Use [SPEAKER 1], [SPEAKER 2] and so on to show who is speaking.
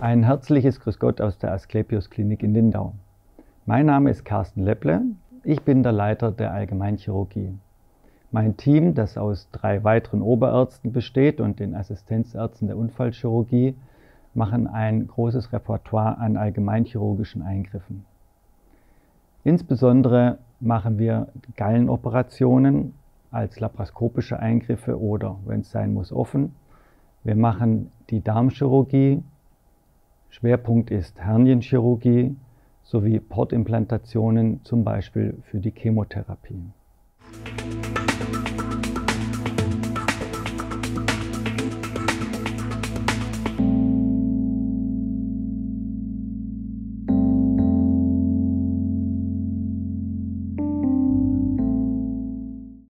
[SPEAKER 1] Ein herzliches Grüß Gott aus der Asklepios Klinik in Lindau. Mein Name ist Carsten Lepple. Ich bin der Leiter der Allgemeinchirurgie. Mein Team, das aus drei weiteren Oberärzten besteht und den Assistenzärzten der Unfallchirurgie, machen ein großes Repertoire an allgemeinchirurgischen Eingriffen. Insbesondere machen wir Gallenoperationen als laparoskopische Eingriffe oder, wenn es sein muss, offen. Wir machen die Darmchirurgie, Schwerpunkt ist Hernienchirurgie sowie Portimplantationen, zum Beispiel für die Chemotherapie.